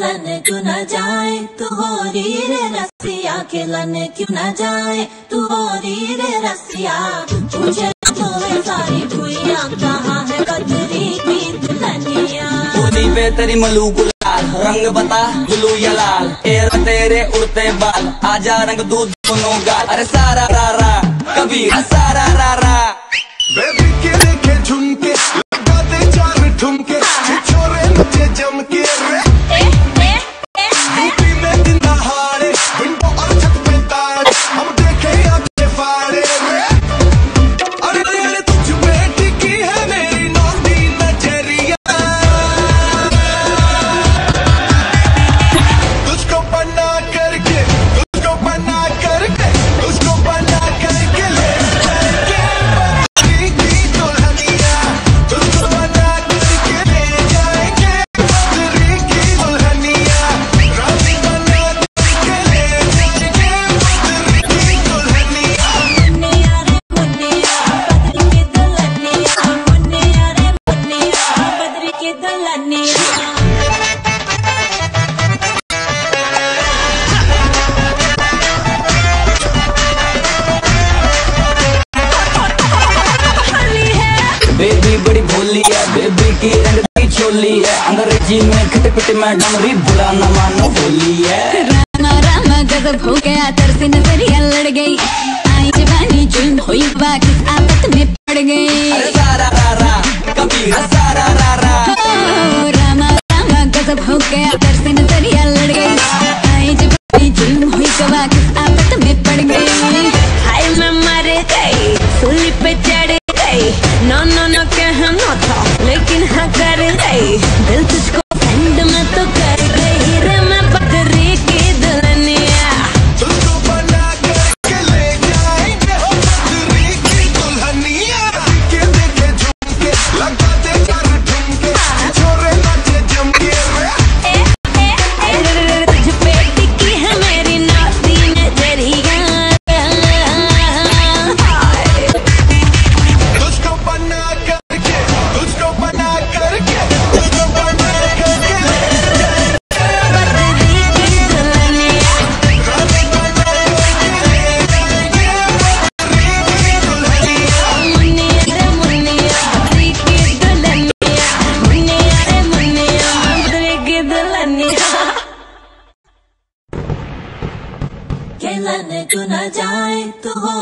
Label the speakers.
Speaker 1: लन क्यों न जाए तू हो री रे रसिया के लन क्यों न जाए तू हो री रे रसिया पूछे तो सारी कुइया कहाँ है कतरी की दुल्हनिया
Speaker 2: पे तेरी मलूक रंग बता गुलू या लाल एरा तेरे उड़ते बाल आजा रंग दूध दोनों गाल अरे सारा रा रा कबीर सारा रा
Speaker 3: बेबी
Speaker 2: बड़ी भोली है बेबी की रंग की चोली है। अंग्रेज़ी में खटपट में डमरी बुला न मानो भोली है।
Speaker 4: रामा रामा गजब हो गया, तरसी नज़रिया लड़ गई। आई जवानी जुल्म हुई बाकी आदत में पड़ गई।
Speaker 5: मिलन तू
Speaker 1: न जाए तो हो